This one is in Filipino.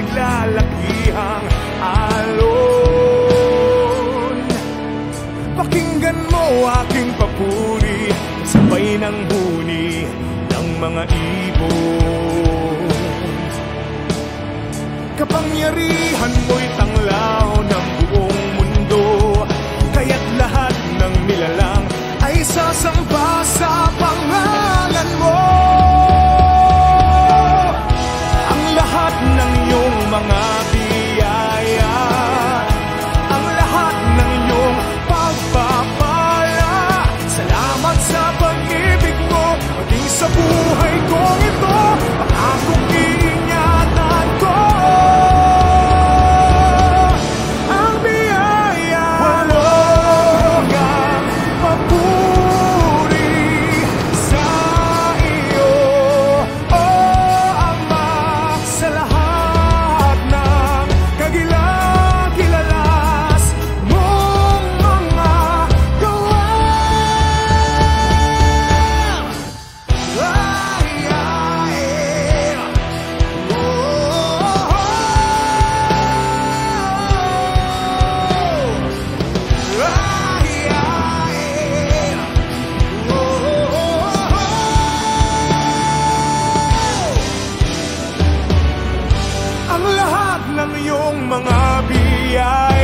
pinaglalakihang alon. Pakinggan mo aking papuri Sabay ng huni ng mga ibon. Kapangyarihan mo'y tanglaw ng buong mundo Kaya't lahat ng nilalang ay sasamba sa pangalan mo sa buhay. lahat ng iyong mga biyaya